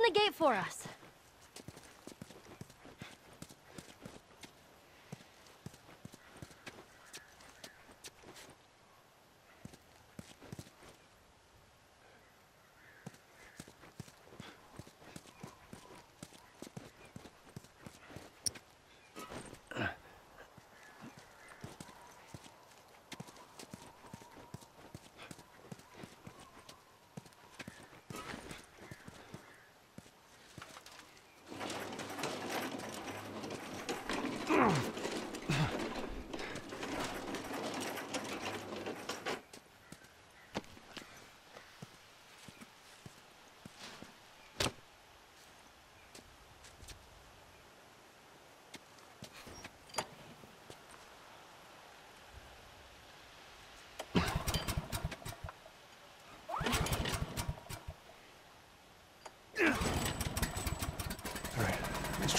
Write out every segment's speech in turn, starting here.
Open the gate for us.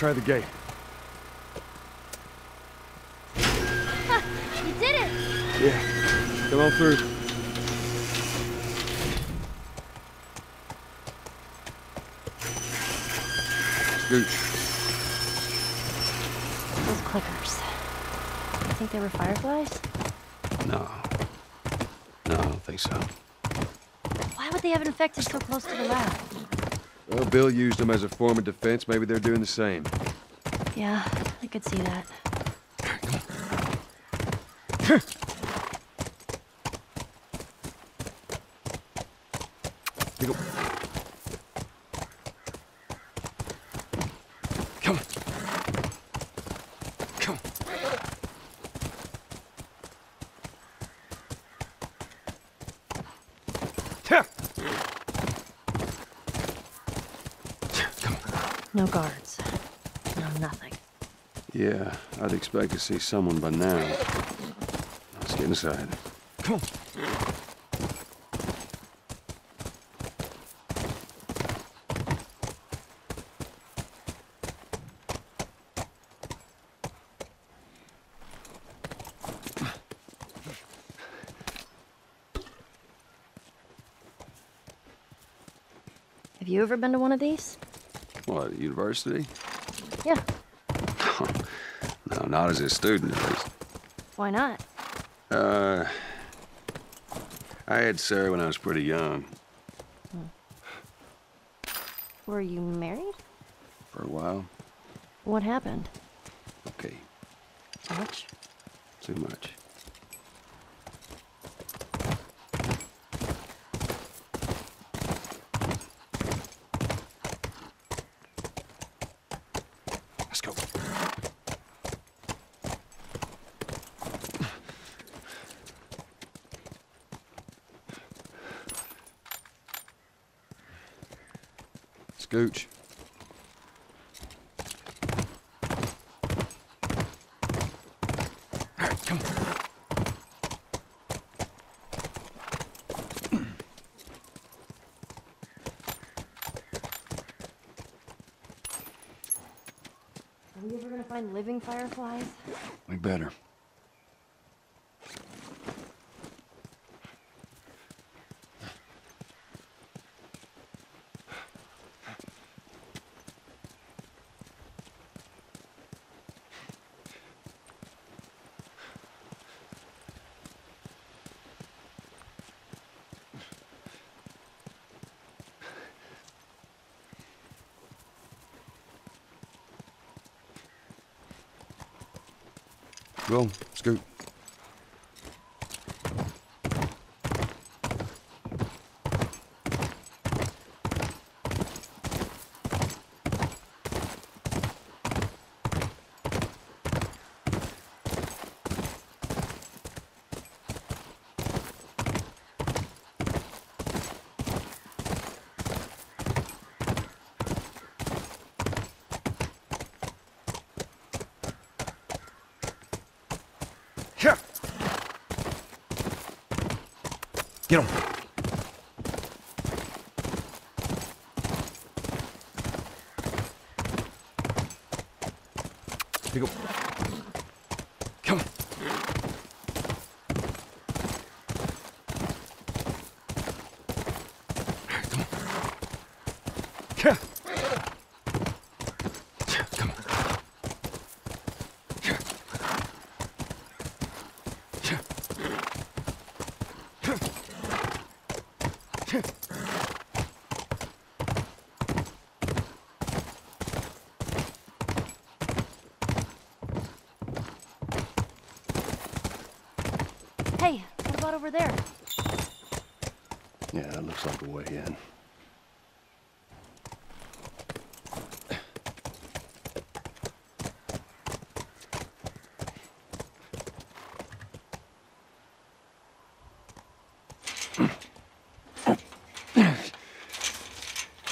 Try the gate. You did it! Yeah, come on through. Scooch. Those clickers. I think they were fireflies? No. No, I don't think so. Why would they have infected so close to the lab? Well, Bill used them as a form of defense. Maybe they're doing the same. Yeah, I could see that. Here you go. Come on. Come on. Yeah. Come on. No guards. No nothing. Yeah, I'd expect to see someone by now. Let's get inside. Come on. Have you ever been to one of these? What, university? Yeah. No, not as a student, at least. Why not? Uh, I had Sarah when I was pretty young. Were you married? For a while. What happened? Okay, So much? too much. Scooch. All right, come on. Are we ever gonna find living fireflies? We better. Go, Scoot. Here. Get him. Here you go. Come on. Come on. Here. Hey, what about over there? Yeah, that looks like a way in.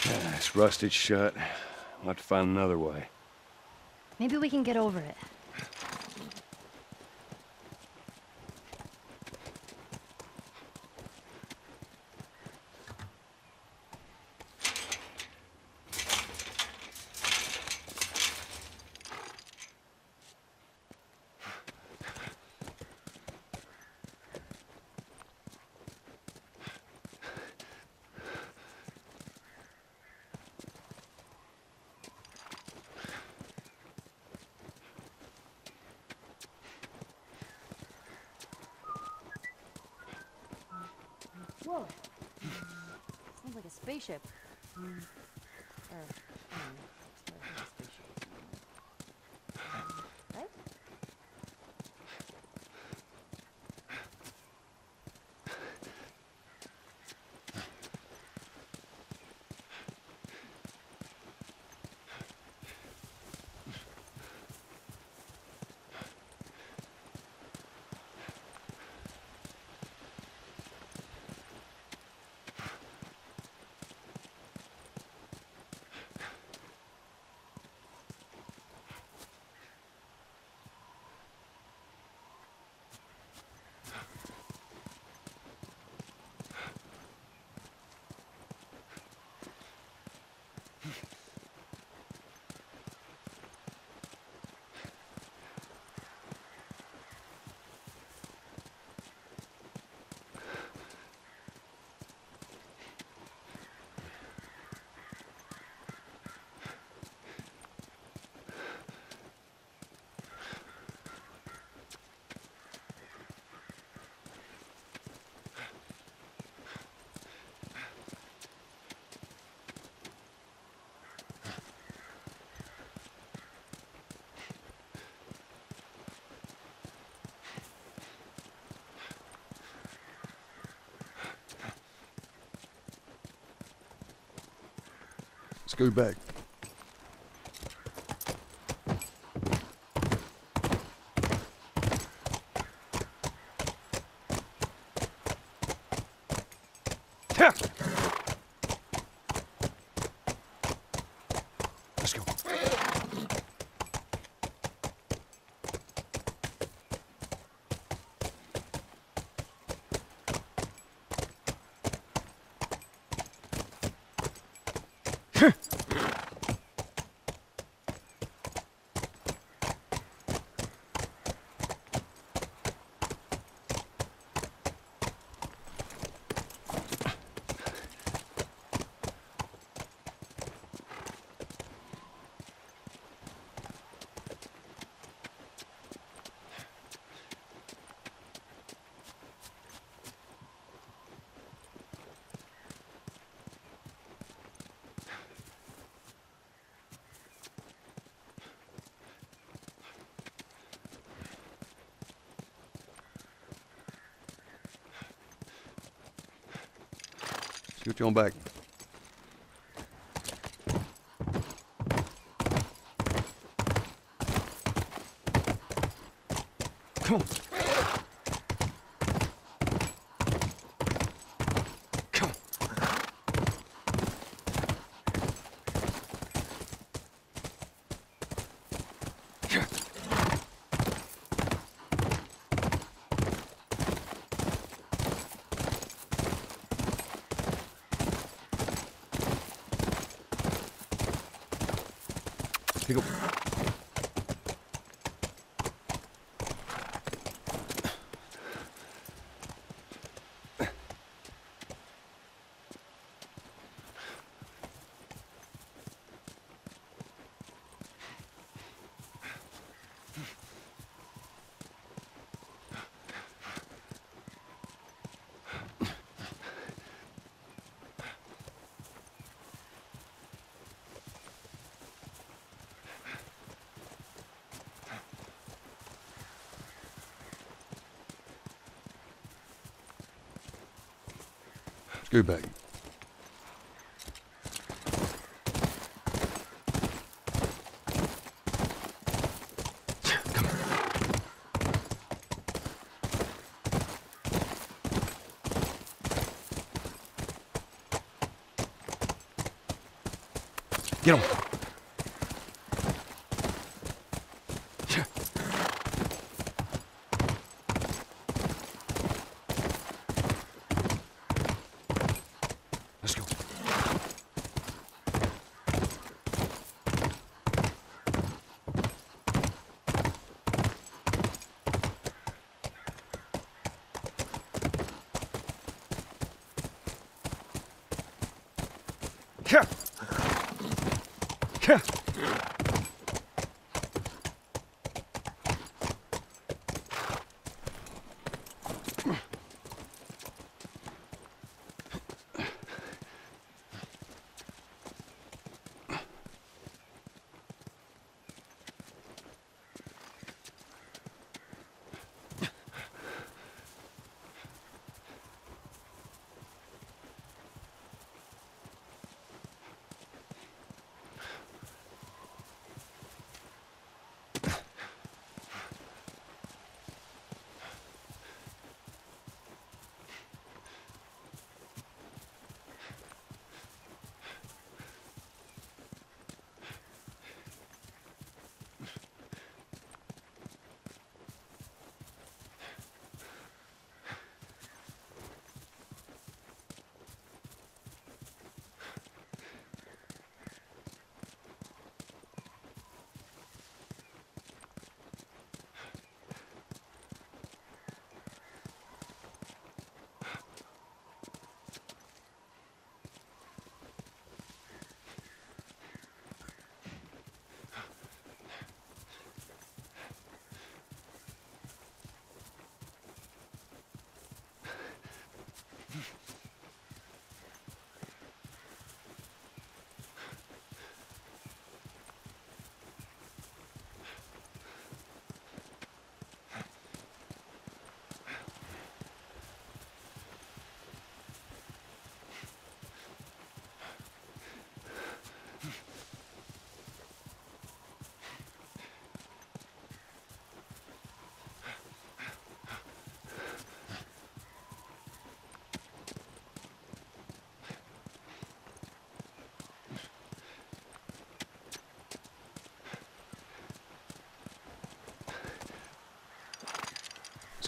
Yeah, it's rusted shut. I'll have to find another way. Maybe we can get over it. Whoa. Sounds like a spaceship. Or, um, it's more than a spaceship. Right? Scoot back. 哼。Scoot you on back. Here you go. Back. Get him.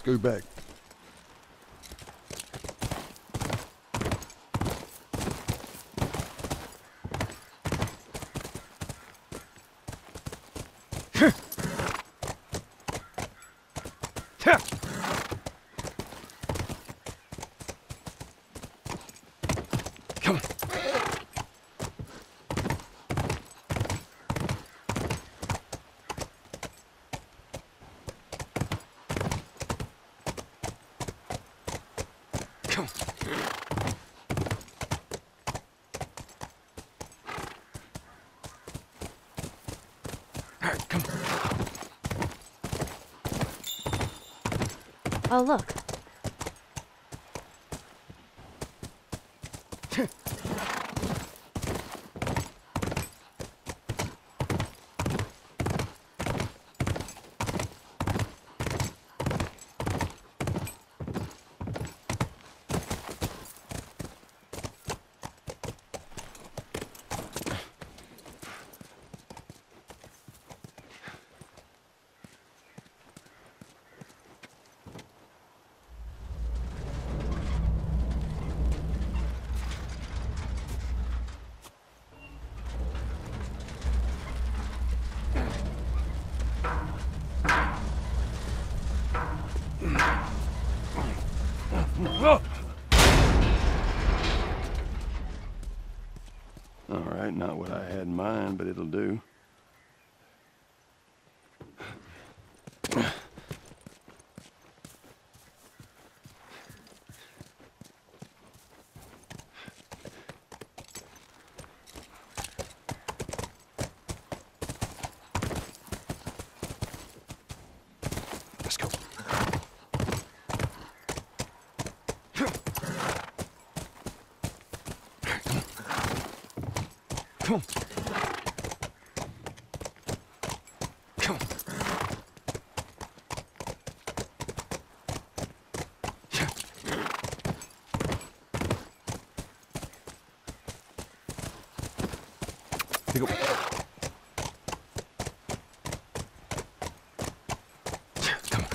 Scoot back. Yeah. Come on. Come on. All right, come on. Oh, look. All right, not what I had in mind, but it'll do. Let's go. Come on. Come on. Yeah. Pick up. Yeah, Come on.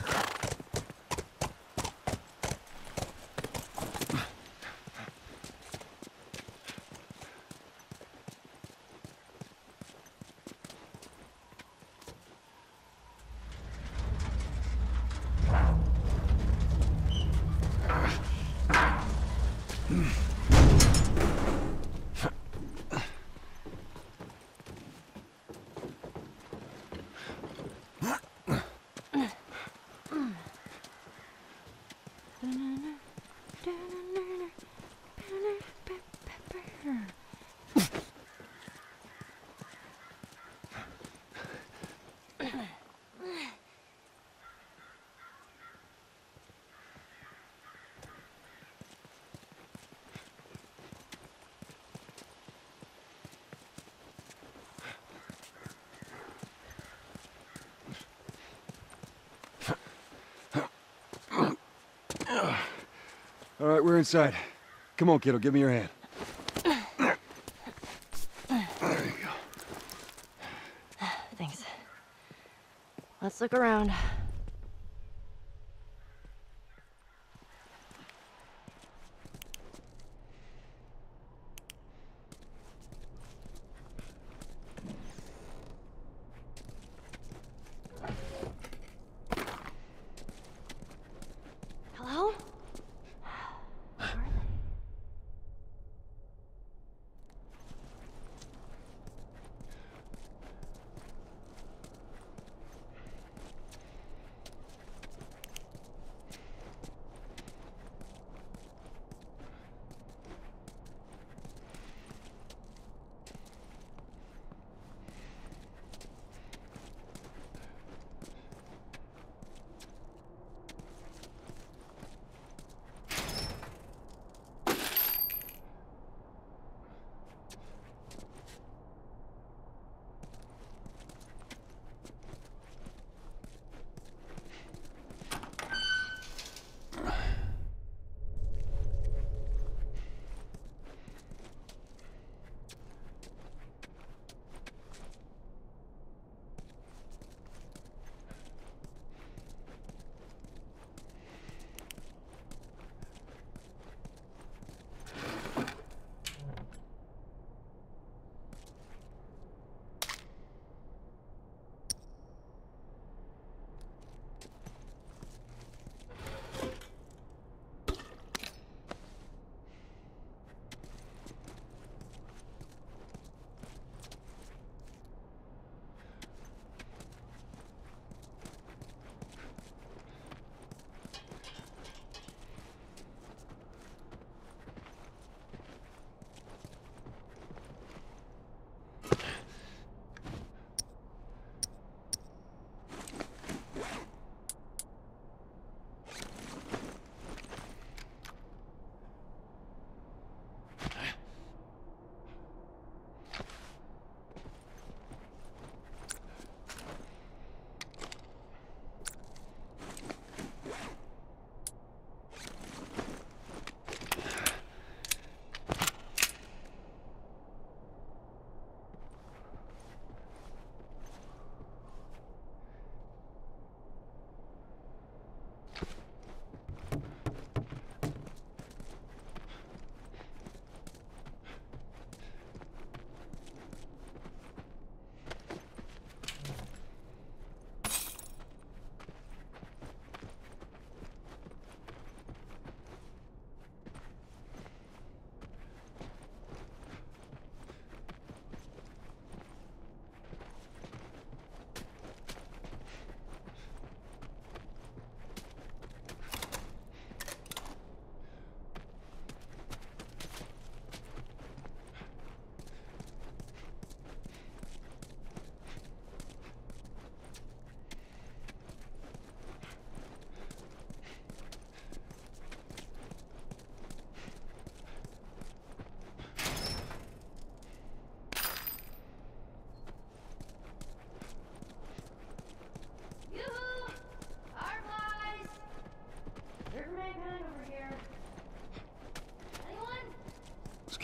All right, we're inside. Come on, kiddo, give me your hand. There you go. Thanks. Let's look around.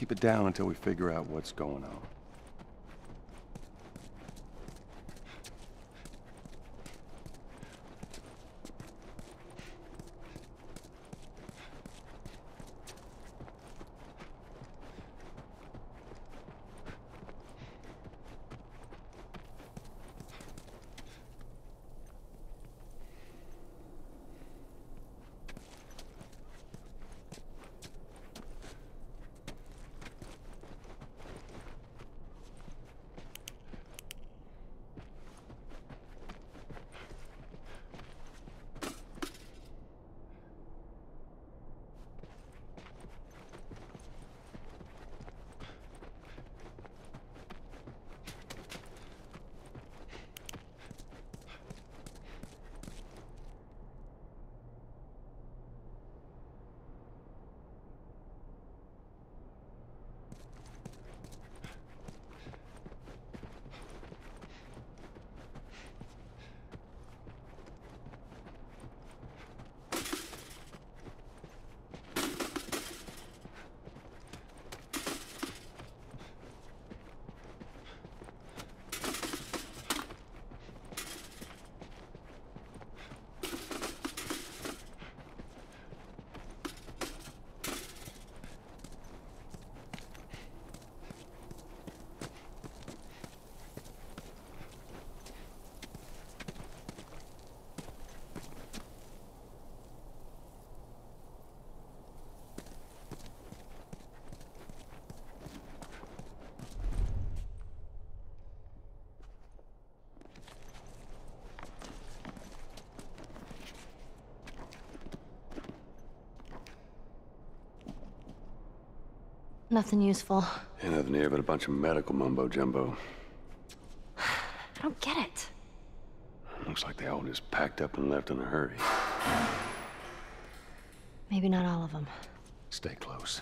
Keep it down until we figure out what's going on. Nothing useful. Ain't nothing here but a bunch of medical mumbo jumbo. I don't get it. Looks like they all just packed up and left in a hurry. Maybe not all of them. Stay close.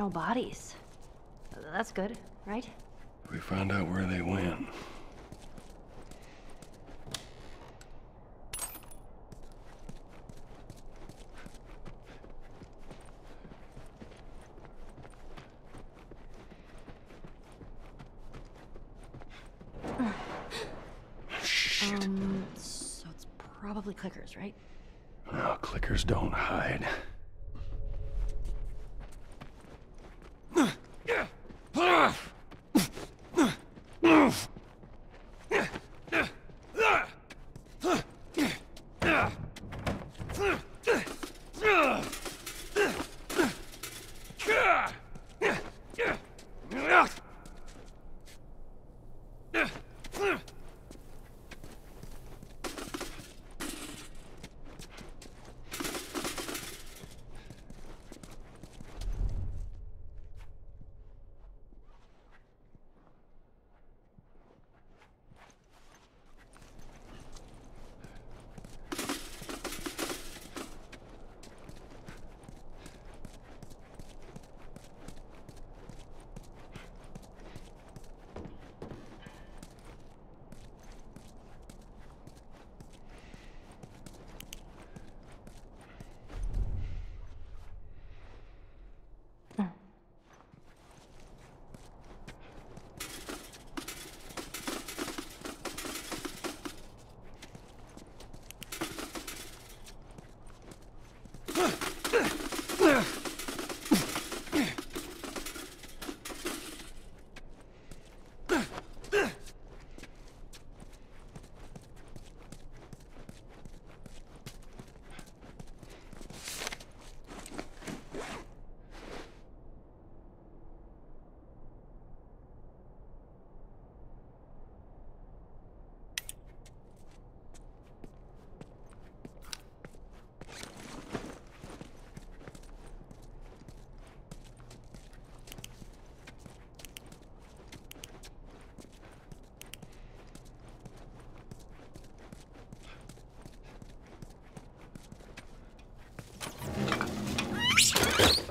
no bodies. That's good, right? We found out where they went. Shit. Um, so it's probably clickers, right? No, clickers don't hide. Ugh.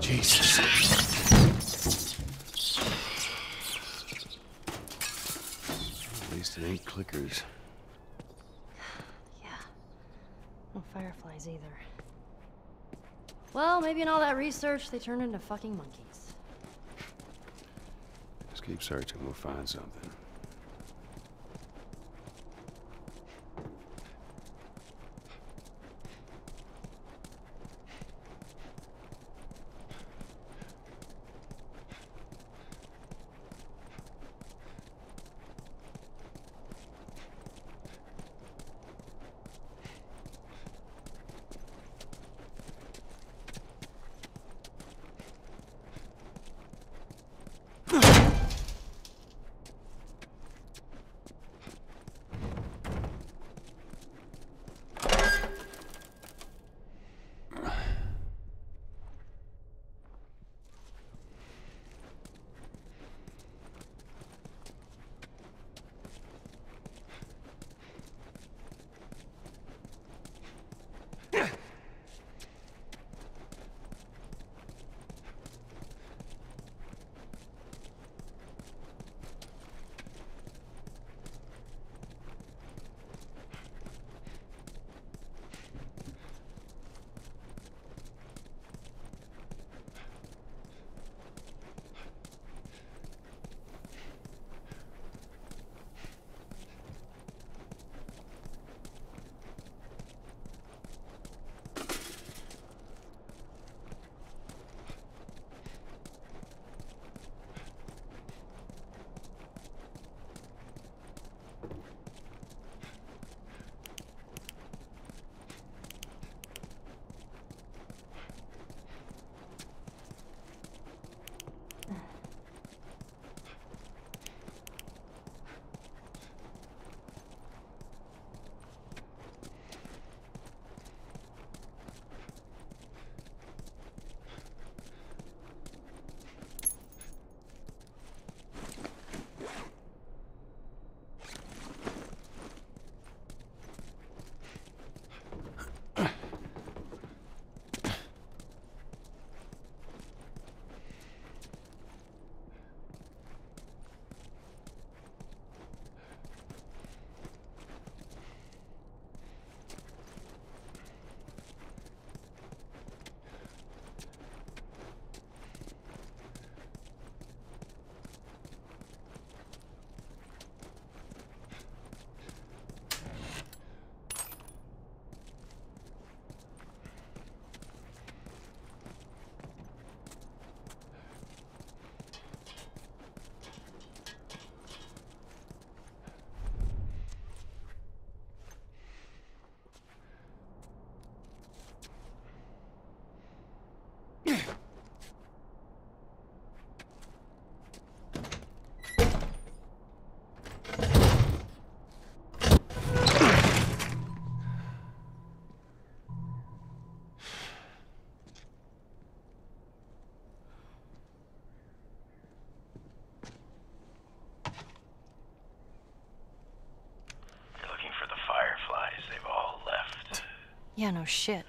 Jesus. At least it ain't clickers. Yeah. No fireflies either. Well, maybe in all that research, they turned into fucking monkeys. Just keep searching, we'll find something. Yeah, no shit.